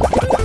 you